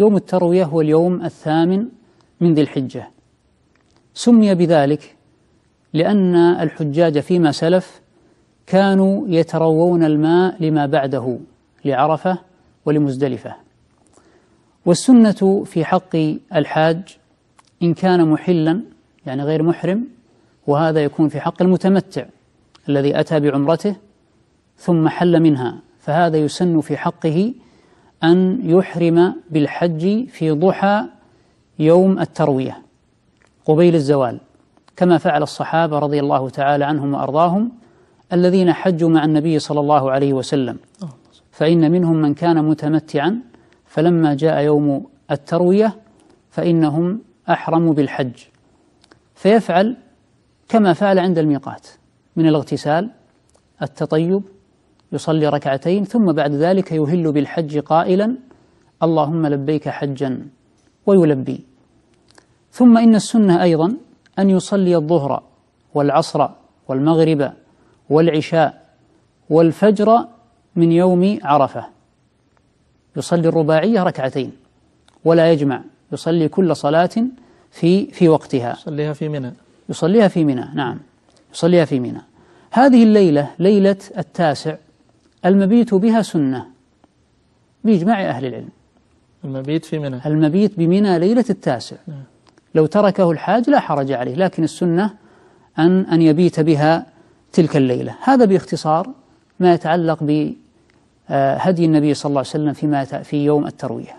يوم التروية هو اليوم الثامن من ذي الحجة. سمي بذلك لأن الحجاج فيما سلف كانوا يتروون الماء لما بعده لعرفة ولمزدلفة. والسنة في حق الحاج إن كان محلا يعني غير محرم وهذا يكون في حق المتمتع الذي أتى بعمرته ثم حل منها فهذا يسن في حقه أن يحرم بالحج في ضحى يوم التروية. قبيل الزوال. كما فعل الصحابة رضي الله تعالى عنهم وأرضاهم الذين حجوا مع النبي صلى الله عليه وسلم. فإن منهم من كان متمتعا فلما جاء يوم التروية فإنهم أحرموا بالحج. فيفعل كما فعل عند الميقات من الاغتسال التطيب يصلي ركعتين ثم بعد ذلك يهل بالحج قائلا اللهم لبيك حجا ويلبي. ثم إن السنة أيضا أن يصلي الظهر والعصر والمغرب والعشاء والفجر من يوم عرفة. يصلي الرباعية ركعتين ولا يجمع يصلي كل صلاة في في وقتها. يصليها في منى. يصليها في منى نعم يصليها في منى. هذه الليلة ليلة التاسع المبيت بها سنة. بإجماع أهل العلم. المبيت في منى. المبيت بمنى ليلة التاسع. لو تركه الحاج لا حرج عليه لكن السنة أن أن يبيت بها تلك الليلة. هذا باختصار ما يتعلق بهدي النبي صلى الله عليه وسلم فيما في يوم التروية